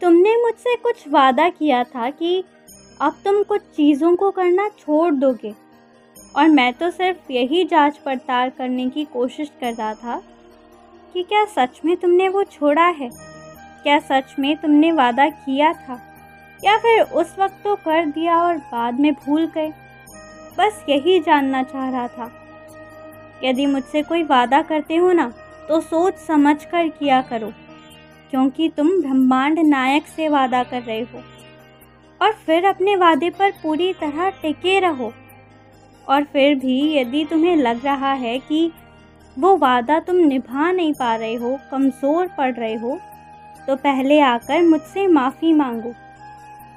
तुमने मुझसे कुछ वादा किया था कि अब तुम कुछ चीज़ों को करना छोड़ दोगे। और मैं तो सिर्फ़ यही जाँच पड़ताल करने की कोशिश कर रहा था कि क्या सच में तुमने वो छोड़ा है? क्या सच में तुमने वादा किया था? या फिर उस वक्त तो कर दिया और बाद में भूल गए? बस यही जानना चाह रहा था। यदि मुझसे कोई वादा करते हो ना तो सोच समझ कर किया करो। क्योंकि तुम ब्रह्मांड नायक से वादा कर रहे हो। और फिर अपने वादे पर पूरी तरह टिके रहो। और फिर भी यदि तुम्हें लग रहा है कि वो वादा तुम निभा नहीं पा रहे हो, कमज़ोर पड़ रहे हो तो पहले आकर मुझसे माफ़ी मांगो।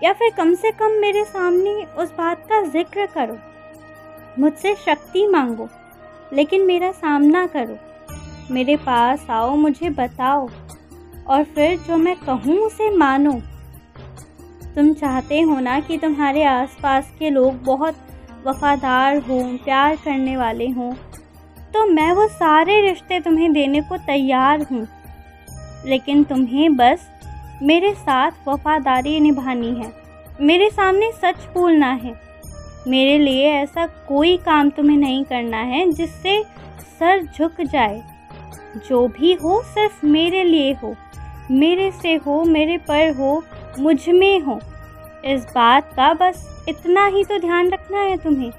या फिर कम से कम मेरे सामने उस बात का ज़िक्र करो। मुझसे शक्ति मांगो, लेकिन मेरा सामना करो। मेरे पास आओ, मुझे बताओ। और फिर जो मैं कहूँ उसे मानो। तुम चाहते हो ना कि तुम्हारे आसपास के लोग बहुत वफादार हों, प्यार करने वाले हों तो मैं वो सारे रिश्ते तुम्हें देने को तैयार हूँ। लेकिन तुम्हें बस मेरे साथ वफादारी निभानी है। मेरे सामने सच बोलना है। मेरे लिए ऐसा कोई काम तुम्हें नहीं करना है जिससे सर झुक जाए। जो भी हो सिर्फ़ मेरे लिए हो। मेरे से हो, मेरे पर हो, मुझमें हो। इस बात का बस इतना ही तो ध्यान रखना है तुम्हें।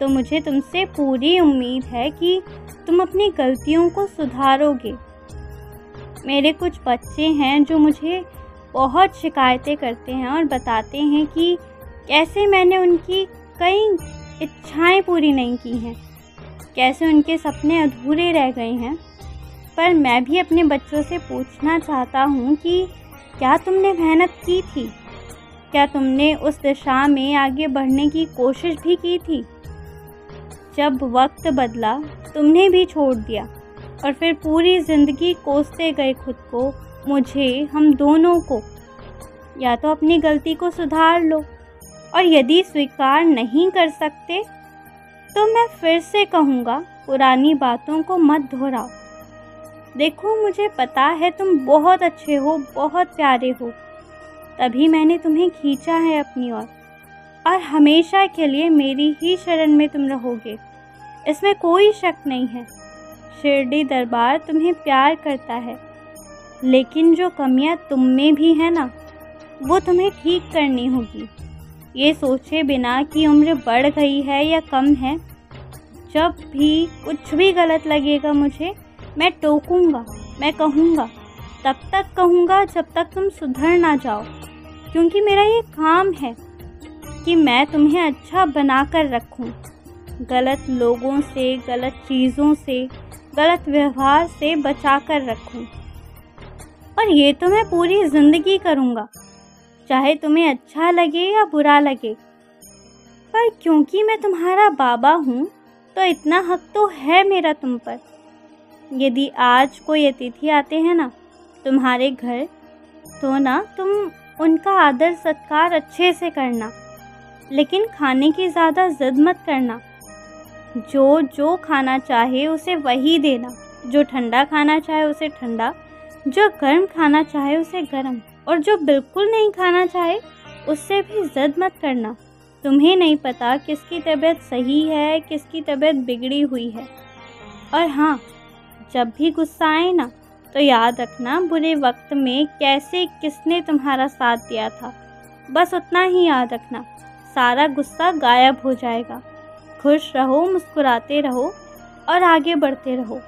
तो मुझे तुमसे पूरी उम्मीद है कि तुम अपनी गलतियों को सुधारोगे। मेरे कुछ बच्चे हैं जो मुझे बहुत शिकायतें करते हैं और बताते हैं कि कैसे मैंने उनकी कई इच्छाएँ पूरी नहीं की हैं। कैसे उनके सपने अधूरे रह गए हैं। पर मैं भी अपने बच्चों से पूछना चाहता हूँ कि क्या तुमने मेहनत की थी? क्या तुमने उस दिशा में आगे बढ़ने की कोशिश भी की थी? जब वक्त बदला, तुमने भी छोड़ दिया और फिर पूरी ज़िंदगी कोसते गए खुद को, मुझे, हम दोनों को। या तो अपनी गलती को सुधार लो और यदि स्वीकार नहीं कर सकते तो मैं फिर से कहूँगा पुरानी बातों को मत दोहराओ। देखो मुझे पता है तुम बहुत अच्छे हो बहुत प्यारे हो। तभी मैंने तुम्हें खींचा है अपनी ओर और, हमेशा के लिए मेरी ही शरण में तुम रहोगे। इसमें कोई शक नहीं है। शिरडी दरबार तुम्हें प्यार करता है लेकिन जो कमियाँ तुम में भी है ना वो तुम्हें ठीक करनी होगी। ये सोचे बिना कि उम्र बढ़ गई है या कम है। जब भी कुछ भी गलत लगेगा मुझे, मैं टोकूँगा, मैं कहूँगा, तब तक कहूँगा जब तक तुम सुधर ना जाओ। क्योंकि मेरा ये काम है कि मैं तुम्हें अच्छा बना कर रखूँ। गलत लोगों से, गलत चीज़ों से, गलत व्यवहार से बचा कर रखूँ। और ये तो मैं पूरी ज़िंदगी करूँगा। चाहे तुम्हें अच्छा लगे या बुरा लगे। पर क्योंकि मैं तुम्हारा बाबा हूँ तो इतना हक तो है मेरा तुम पर। यदि आज कोई अतिथि आते हैं ना तुम्हारे घर तो ना तुम उनका आदर सत्कार अच्छे से करना, लेकिन खाने की ज़्यादा ज़िद मत करना। जो जो खाना चाहे उसे वही देना, जो ठंडा खाना चाहे उसे ठंडा, जो गर्म खाना चाहे उसे गर्म। और जो बिल्कुल नहीं खाना चाहे, उससे भी ज़द मत करना। तुम्हें नहीं पता किसकी तबीयत सही है, किसकी तबीयत बिगड़ी हुई है। और हाँ जब भी गुस्सा आए ना तो याद रखना बुरे वक्त में कैसे किसने तुम्हारा साथ दिया था। बस उतना ही याद रखना, सारा गुस्सा गायब हो जाएगा। खुश रहो, मुस्कुराते रहो और आगे बढ़ते रहो।